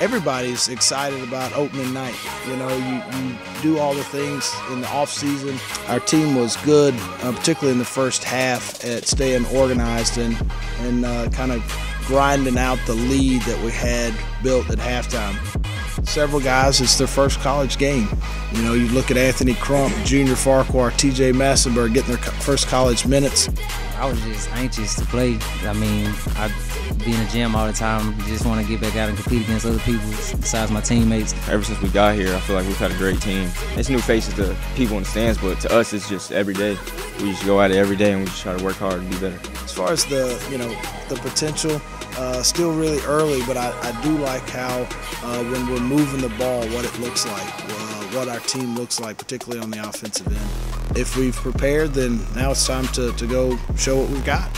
everybody's excited about opening night. You know, you, you do all the things in the off season. Our team was good, uh, particularly in the first half, at staying organized and and uh, kind of grinding out the lead that we had built at halftime. Several guys, it's their first college game. You know, you look at Anthony Crump, Junior Farquhar, TJ Massenberg getting their first college minutes. I was just anxious to play. I mean, I be in the gym all the time. Just want to get back out and compete against other people besides my teammates. Ever since we got here, I feel like we've had a great team. It's new faces to people in the stands, but to us, it's just every day. We just go at it every day and we just try to work hard and be better. As far as the you know the potential, uh, still really early, but I, I do like how uh, when we're moving the ball, what it looks like, uh, what our team looks like, particularly on the offensive end. If we've prepared, then now it's time to, to go show what we've got.